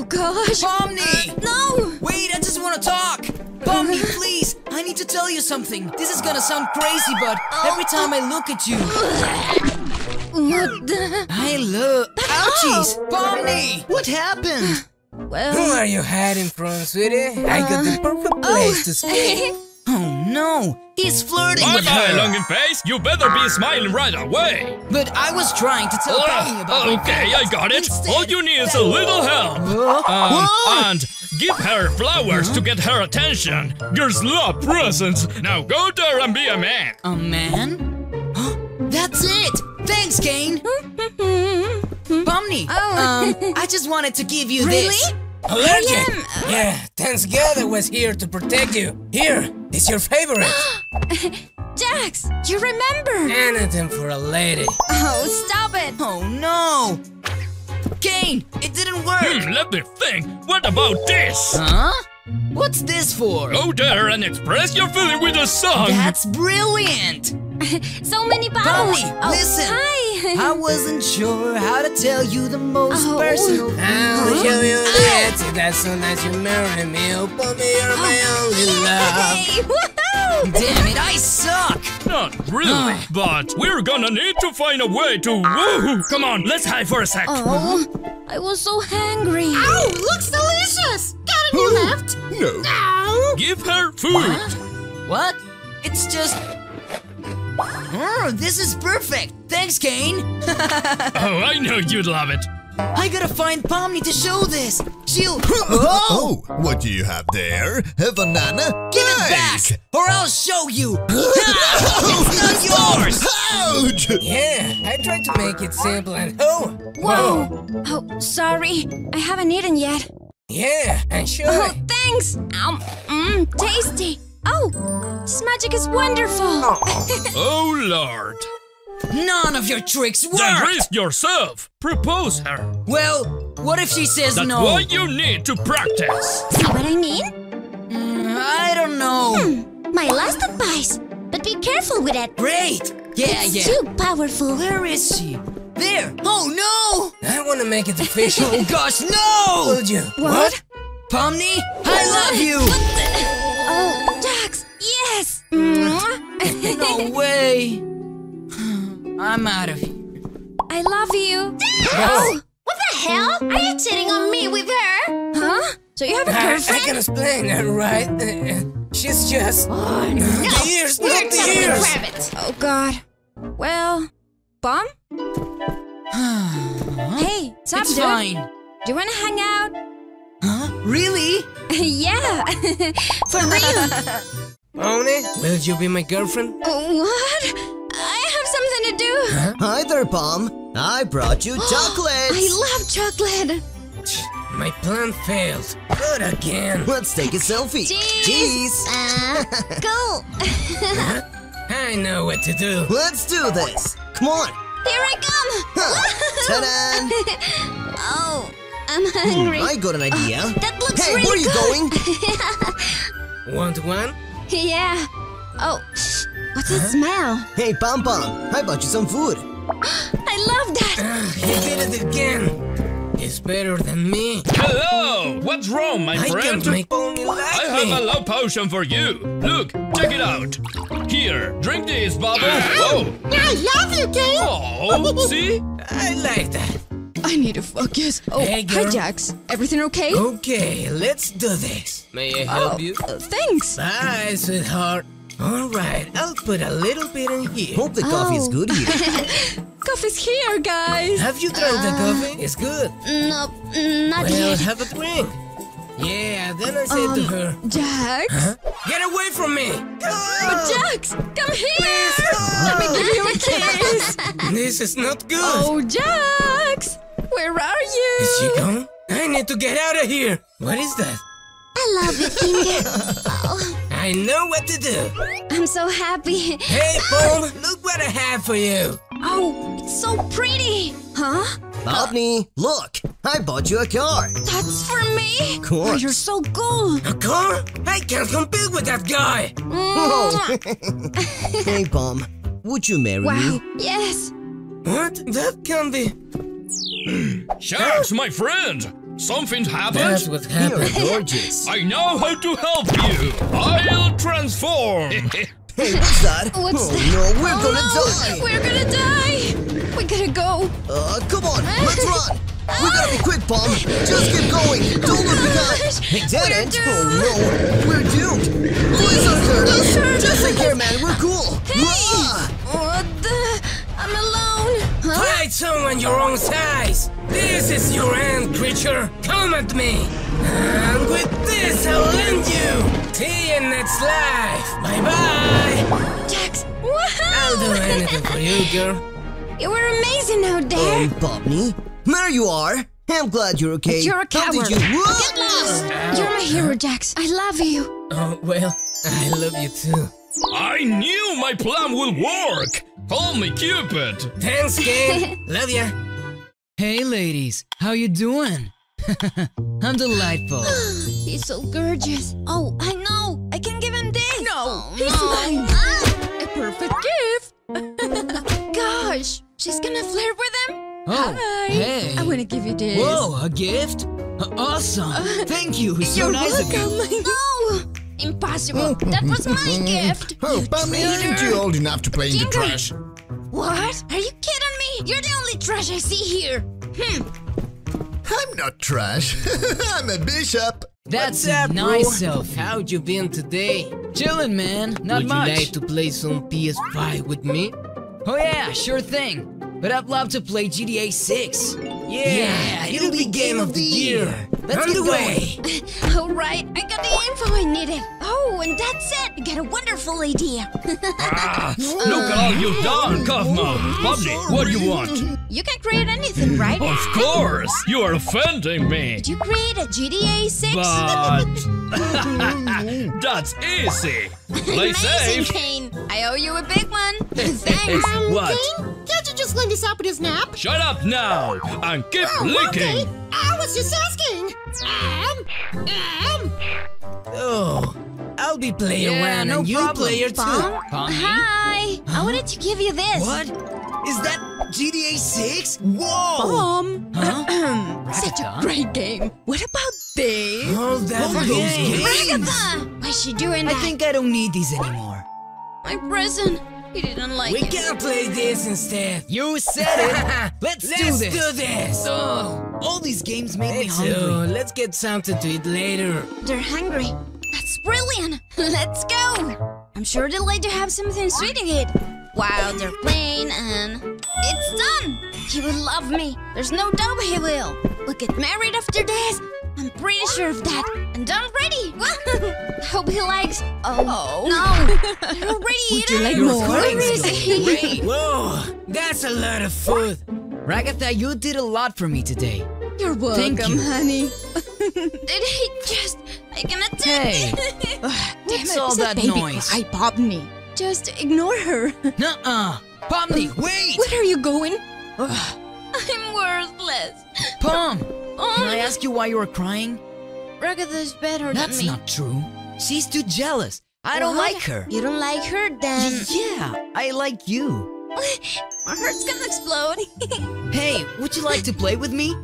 Oh gosh. Pomni! Uh, no! Wait, I just want to talk! Pomni, uh-huh. please! I need to tell you something. This is gonna sound crazy, but oh. every time I look at you, What the? I love. Ouchies! Oh. Pomni! What happened? Well. Who are you hiding from, sweetie? I got the uh, perfect place to oh. stay. Oh no, he's flirting Bye with bye, her. longing face. You better be smiling right away. But I was trying to tell Pomni about Oh, okay, I got it. Instead- All you need is a little help. Um, and give her flowers to get her attention. Girls love presents. Now go there and be a man. A man? Huh? That's it! Thanks, Caine! Pomni, Oh. um, I just wanted to give you Really? this. Allergic? Yeah, Thanksgiving was here to protect you. Here, it's your favorite. Jax, you remember? Anything for a lady. Oh, stop it. Oh no! Caine, it didn't work! Hmm, let me think. What about this? Huh? What's this for? Oh, Go there and express your feeling with a song. That's brilliant! So many bubbles. Pomni, oh, listen. Hi. I wasn't sure how to tell you the most Oh. personal. I'll show you the answer that soon as you marry me. Oh, me, you're oh, my only love. Hey, woohoo! Damn it, I suck! Not really, oh. but we're gonna need to find a way to woo. Come on, let's hide for a sec. Oh, I was so hungry. Oh, looks delicious! Got any left? No. No. Give her food. What? It's just. Oh, this is perfect! Thanks, Caine! Oh, I know you'd love it. I gotta find Pomni to show this! She'll. Oh, what do you have there? A banana? Give it back! Or I'll show you! it's not yours! Ouch! Yeah, I tried to make it simple and oh, Whoa. Oh, sorry. I haven't eaten yet. Yeah, and sure. Oh, thanks. Um, mmm, tasty. Oh, this magic is wonderful. Oh Lord. None of your tricks Then work! risk yourself. Propose her. Well, what if she says That's no? what you need to practice. See what I mean? Mm, I don't know. My last advice. But be careful with it. Great! Yeah, it's yeah. too powerful. Where is she? There! Oh no! I want to make it official. Oh gosh, no! Told you. What? Pomni, I love you! Oh, Jax, yes. No way! I'm out of here. I love you. Oh, what the hell? Are you cheating on me with her? Huh? So you have a I, I girlfriend? can explain that, right? Uh, She's just. Oh, no. The ears, We're not the ears. rabbit. Oh God. Well, Bomb? Hey, what's up, It's dude? fine. Do you wanna hang out? Huh? Really? yeah, for real. Pony, will you be my girlfriend? what? I have something to do. Hi there, Palm. I brought you chocolate. I love chocolate. My plan failed. Good again. Let's take a selfie. Cheese. Cheese. Uh, go. I know what to do. Let's do this. Come on. Here I come. Ta-da! oh, I'm hmm, hungry. I got an oh, idea. that looks hey, really where are you good. going? Want one? yeah. Oh, what's that smell? Hey, Pom Pom, I bought you some food. I love that. He did it again. He's better than me. Hello. What's wrong, my I friend? can make Pony like I have me. a love potion for you. Look, check it out. Here, drink this, Bubble. Whoa. I love you, Caine. Oh, see? I like that. I need to focus. Oh, Hey, hi, girl. Jax. Everything okay? Okay, let's do this. May I help you? Uh, thanks. Bye, sweetheart. All right, I'll put a little bit in here. Hope the coffee is Oh. good here. Coffee's here, guys. Have you tried the coffee? It's good. No, not Well, yet. have a drink. Yeah, then I said to um, her, Jax? Get away from me! But Jax, come here! Let me give you a kiss! This is not good. oh, Jax! Where are you? Is she gone? I need to get out of here. What is that? I love you, Finger. oh, I know what to do. I'm so happy. Hey, Paul, look what I have for you. Oh, it's so pretty. Huh? Bobney, look, I bought you a car. That's for me? Of oh, course. Oh, you're so cool. A car? I can't compete with that guy. Mwah. Mm. Hey, Pom, would you marry wow. me? Yes. What? That can be. Shucks, my friend. Something happened? That's what happened. gorgeous. I know how to help you. I'll transform. Hey, what's that? What's oh that? no, we're Oh, gonna no. die! We're gonna die. We gotta go. Uh, come on, let's run! We gotta be quick, Bomb! Just keep going! Don't look behind! Gosh, Hey, we're Oh no, we're doomed! Please don't hurt us! Just take care, man, we're cool! Ah! What the? I'm alone. Huh? Fight someone your own size! This is your end, creature! Come at me! And with this, I'll end you! See you next life! Bye bye! Jax. I'll do anything for you, girl. You were amazing out there. Um, Bobney, there you are! I'm glad you're okay. You're a coward. How coward. did you... Get lost. You're my hero, Jax. I love you. Oh, well, I love you too. I knew my plan will work. Call me Cupid. Thanks, kid. love ya. Hey, ladies, how you doing? I'm delightful. He's so gorgeous. Oh, I know. I can give him this. No, he's mine. A perfect gift. Gosh, she's gonna flirt with him. Oh, Hi. hey. I wanna give you this. Whoa, a gift? Uh, Awesome! Thank you, so You're nice of you. welcome. No, impossible. That was my gift. Oh, Bambi, aren't you old enough to play in the trash? What? Are you kidding me? You're the only trash I see here. Hmm. I'm not trash. I'm a bishop. That's What's up, nice bro? self. How'd you been today? Chillin', man. Not Would much. you like to play some PS5 with me? Oh yeah, sure thing. But I'd love to play GTA 6. Yeah, it'll be game of the year. Let's On get the going. way. All right, I got the info I needed. Oh, and that's it. I got a wonderful idea. Ah, look at all you've done, Kaufman. Bobby, what do you want? you can create anything, right? Of course, you are offending me. Did you create a GTA 6? But that's easy. Play Amazing, safe. Caine. I owe you a big one. Thanks. What? Can't you just lend us up with his nap? Shut up now and keep licking. Okay. I was just asking. Um, um. Oh, I'll be player Yeah, one no and you problem. player two. Mom? Bonnie? Hi. I wanted to give you this. What? Is that GTA 6? Whoa! Mom. Huh? Such a great game. What about this? Oh, that What are those game. games? Ragatha! Why's she doing that? I think I don't need these anymore. My present. He didn't like We it. can play this instead. You said it! Let's, do this! Let's this! do this. Ugh, all these games make me Let's, hungry. let's get something to eat later. They're hungry. That's brilliant. Let's go. I'm sure they'd like to have something sweet to eat. While they're playing and it's done. He will love me. There's no doubt he will. We'll get married after this. I'm pretty sure of that. And I'm ready. Hope he likes. Oh, oh. no. You're already Would you eating. like Your more? Where friends is look he? Whoa, that's a lot of food. Ragatha, you did a lot for me today. You're welcome, Thank you. honey. Did he just make an attack? Hey. Damn What's all that baby noise? cry, Bobney. Just ignore her. Nuh-uh! Pomni, wait! Where are you going? I'm worthless. Pom! Oh, Can I ask you why you were crying? Ragatha's better That's than me. That's not true. She's too jealous. I don't What? like her. You don't like her, then? Yeah, I like you. My heart's gonna explode. Hey, would you like to play with me?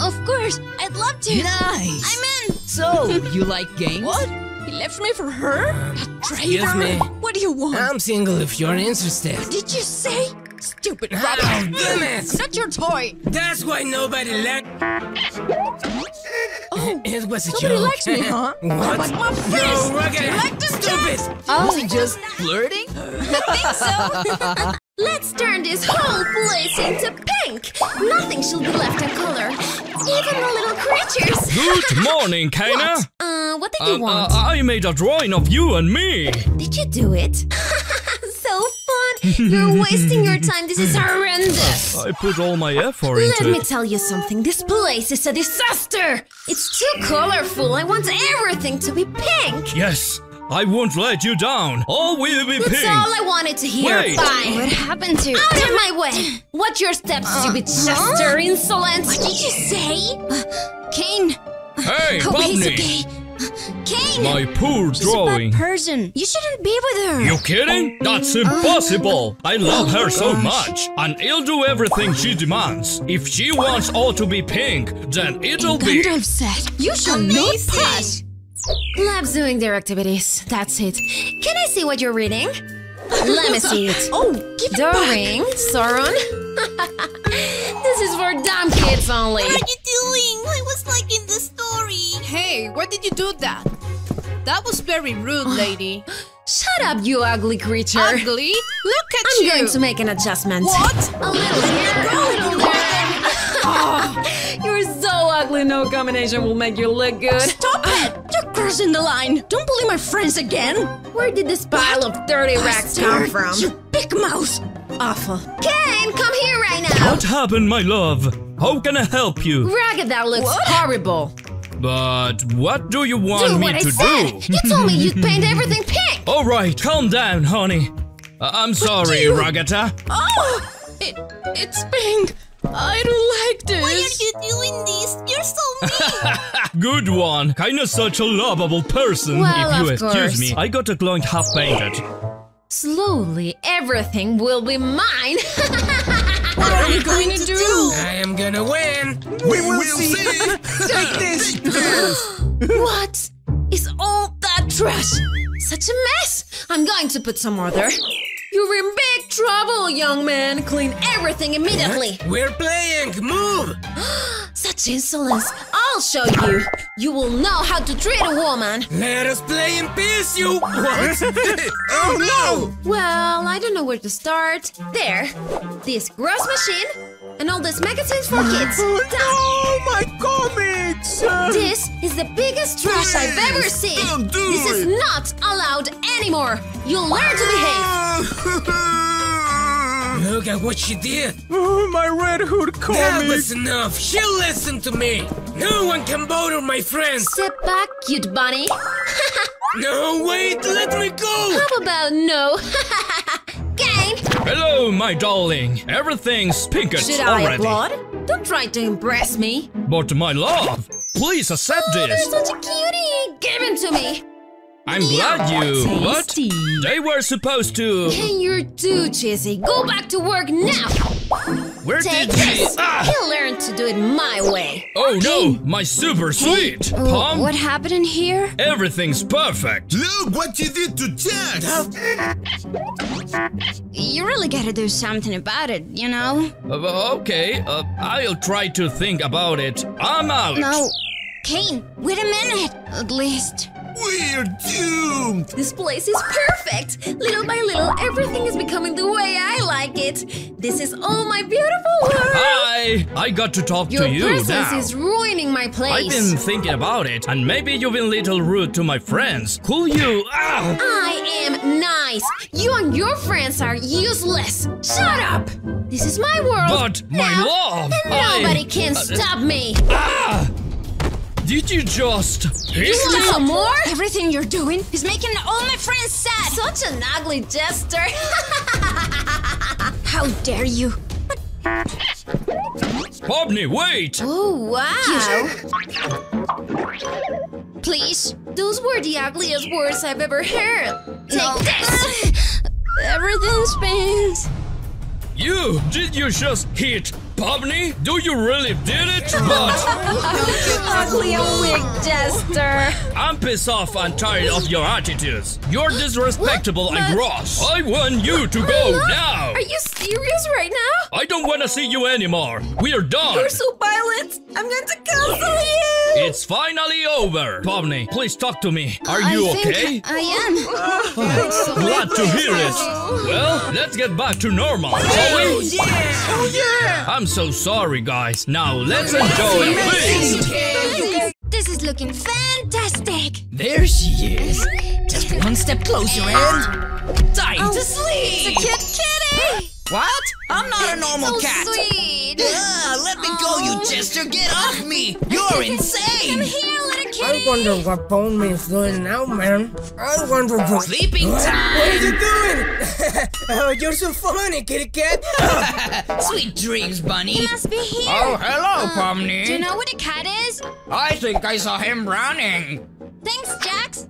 of course, I'd love to. Nice! I'm in. So, you like games? What? He left me for her? That traitor. excuse me. What do you want? I'm single if you're interested. Did you say? Stupid Oh, rabbit. damn it! Not your toy. That's why nobody liked. Oh, It was a nobody joke. likes me, huh? what? But my Yo, face. Rocket! You like this Stupid! Oh, Was he just flirting? I think so. Let's turn this whole place into pink. Nothing shall be left in color. Even the little creatures. Good morning, Kana. Uh, what did you Um, want? uh, I made a drawing of you and me. Did you do it? so fun! You're wasting your time. This is horrendous. I put all my effort Let into Let me it. tell you something. This place is a disaster. It's too colorful. I want everything to be pink. Yes, I won't let you down. All will be pink. That's pink. all I wanted to hear. Wait. Bye. What happened to? you? Out of my way! Watch your steps, stupid Chester, insolent! What did you say? Uh, Caine. Hey, Oh, he's Bobney. okay. Caine! My poor She's a drawing. bad person. You shouldn't be with her. You kidding? That's impossible. I love her so much, and I'll do everything she demands. If she wants all to be pink, then it'll be. Gandalf said, you shall not pass. Lab's doing their activities. That's it. Can I see what you're reading? Let me see it. Oh, give it The back. ring, Sauron. this is for dumb kids only. What are you doing? I was like in the story. Hey, why did you do that? That was very rude, lady. Shut up, you ugly creature. Ugly? Look at I'm you. going to make an adjustment. What? A little here, a little there. You're so ugly, no combination will make you look good. Stop it! You're the line. Don't bully my friends again. Where did this pile of dirty rags come from? You big mouth. Awful. Ken, come here right now. What happened, my love? How can I help you? Ragged, that looks horrible. But what do you want Do me what I to said. do? You told me you'd paint everything pink. All right, calm down, honey. Uh, I'm sorry, you- Ragatha. Oh, it, it's pink. I don't like this. Why are you doing this? You're so mean. Good one. Kinda such a lovable person, Well, if you of excuse course. me. I got a glowing half painted. Slowly, everything will be mine. what are you going to do? I am gonna win. We will see. Take this! What is all that trash? Such a mess. I'm going to put some order. There. You're in big trouble, young man. Clean everything immediately. We're playing. Move. Such insolence. I'll show you. You will know how to treat a woman. Let us play in peace, you. What? oh no. Well, I don't know where to start. There. This gross machine and all these magazines for kids. Done. Oh, my comics! This is the biggest trash I've ever seen. don't do this is not allowed anymore. You'll learn to behave. Ah. Look at what she did. oh, my Red Hood That was enough. She listened to me. No one can bother my friends. Sit back, cute bunny. No, wait. Let me go. How about no? Game! Hello, my darling. Everything's pinked should I already. applaud? Don't try to impress me. But my love, please accept Oh, this. You're such a cutie. Give him to me. I'm glad you. What? They were supposed to. And you're too cheesy. Go back to work now. Where Take did she? this. Ah! He'll learn to do it my way. Oh no, my super sweet. Oh, Pom, what happened in here? everything's perfect. Look what you did to Jax! You really gotta do something about it, you know? Uh, okay, uh, I'll try to think about it. I'm out. No. Caine, wait a minute, at least. We're doomed! This place is perfect. Little by little, everything is becoming the way I like it. This is all my beautiful world. Hi, I got to talk Your to you Your presence is ruining my place. I've been thinking about it, and maybe you've been a little rude to my friends. Could you? Ah! I am nice. You and your friends are useless. Shut up. This is my world. But my now, love, and I- nobody can uh, stop me. Ah! Did you just You hit want me? some more? Everything you're doing is making all my friends sad. Such an ugly jester. How dare you? Pobney, wait! oh, wow. Please. Those were the ugliest words I've ever heard. Take No. this. Everything spins. You, did you just hit Pobney? Do you really did it? But Ugly weak jester. I'm pissed off and tired of your attitudes. You're disrespectable and gross. I want you to go now. Are you serious right now? I don't want to see you anymore. We're done. You're so violent. It's finally over. Pobney, please talk to me. Are you I okay? I am. Glad to hear it. Well, let's get back to normal, shall we? Oh yeah. Oh yeah! I'm so sorry, guys. Now let's enjoy, please. This is looking fantastic. There she is. Just one step closer and time to It's sleep. a cute kitty. What? I'm not a normal so cat. sweet. Ah, let me go, you jester. Get off me. You're insane. Here, little I wonder what Bone is doing now, man. I wonder what. Sleeping What are you doing? oh, you're so funny, kitty cat. Sweet dreams, bunny. He must be here. Oh, hello, Uh, Pomni. Do you know what a cat is? I think I saw him running. Thanks, Jax.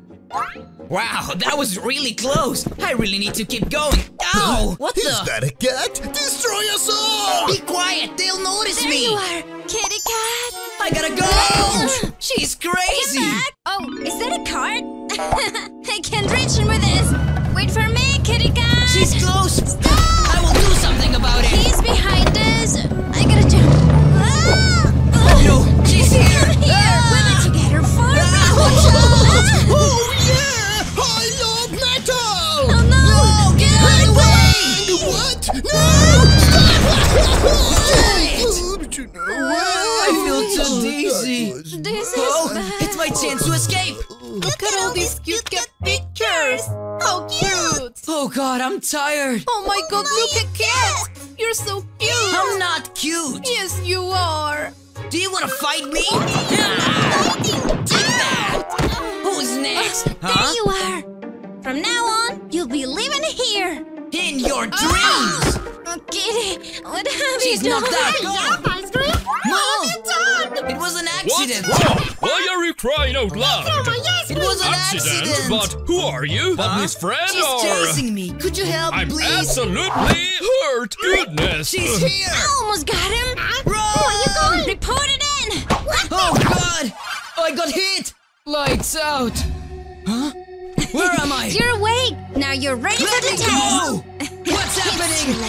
Wow, that was really close. I really need to keep going. Ow! What Is the? that a cat? Destroy us all! Be quiet, they'll notice There me. you are, kitty cat. I gotta go. Chance to escape. Look at all these cute cat pictures. How cute. Oh God, I'm tired. Oh my god, look at cat. You're so cute. I'm not cute. Yes, you are. Do you want to fight me? Ah! Take that. Who's next? There Huh? you are. From now on, you'll be living here. In your dreams. Oh, kitty, what have She's you done? knocked out. Mom, it was an accident. Whoa, why are you crying out loud? It was an Accident? accident. But who are you? Huh? Bobby's friend She's or? chasing me. Could you help, I'm please? absolutely hurt. Goodness. She's here. I almost got him. Run! Report it in. Oh God! I got hit. Lights out. Huh? Where am I? You're awake. Now you're ready Let for the me test. go! What's happening? No!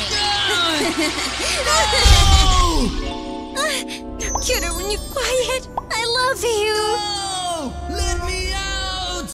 When you're quiet, I love you.